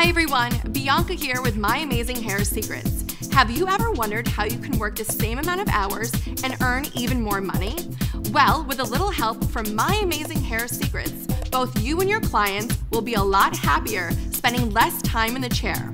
Hi everyone, Bianca here with My Amazing Hair Secrets. Have you ever wondered how you can work the same amount of hours and earn even more money? Well, with a little help from My Amazing Hair Secrets, both you and your clients will be a lot happier spending less time in the chair.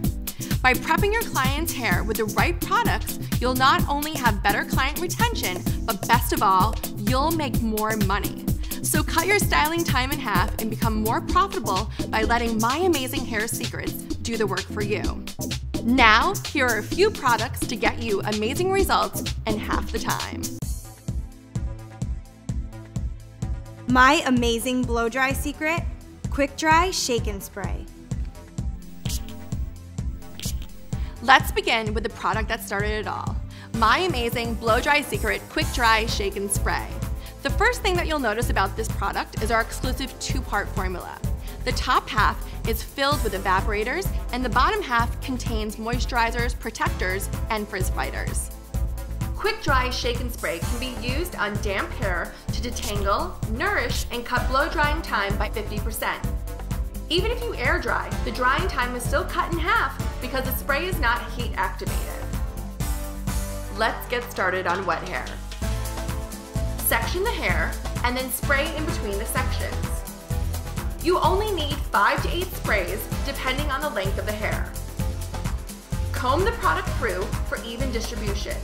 By prepping your client's hair with the right products, you'll not only have better client retention, but best of all, you'll make more money. So cut your styling time in half and become more profitable by letting My Amazing Hair Secrets do the work for you. Now, here are a few products to get you amazing results in half the time. My amazing blow dry secret, quick dry shake and spray. Let's begin with the product that started it all. My amazing blow dry secret quick dry shake and spray. The first thing that you'll notice about this product is our exclusive two-part formula. The top half is filled with evaporators and the bottom half contains moisturizers, protectors, and frizz fighters. Quick Dry Shake and Spray can be used on damp hair to detangle, nourish, and cut blow drying time by 50%. Even if you air dry, the drying time is still cut in half because the spray is not heat activated. Let's get started on wet hair section the hair, and then spray in between the sections. You only need 5 to 8 sprays depending on the length of the hair. Comb the product through for even distribution.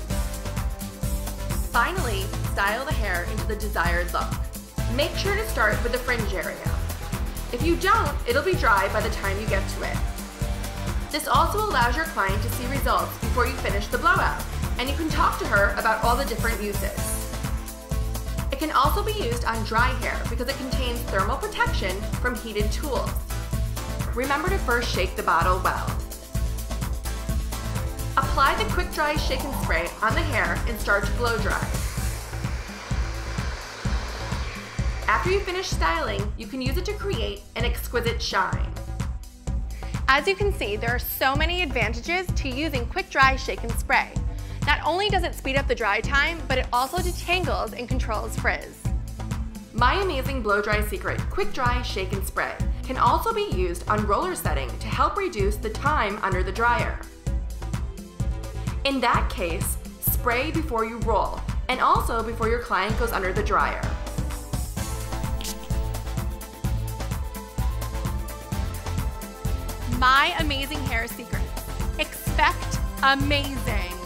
Finally, style the hair into the desired look. Make sure to start with the fringe area. If you don't, it'll be dry by the time you get to it. This also allows your client to see results before you finish the blowout, and you can talk to her about all the different uses can also be used on dry hair because it contains thermal protection from heated tools. Remember to first shake the bottle well. Apply the quick dry shake and spray on the hair and start to blow dry. After you finish styling, you can use it to create an exquisite shine. As you can see, there are so many advantages to using quick dry shake and spray. Not only does it speed up the dry time, but it also detangles and controls frizz. My Amazing Blow Dry Secret Quick Dry Shake and Spray can also be used on roller setting to help reduce the time under the dryer. In that case, spray before you roll, and also before your client goes under the dryer. My Amazing Hair Secret. Expect amazing.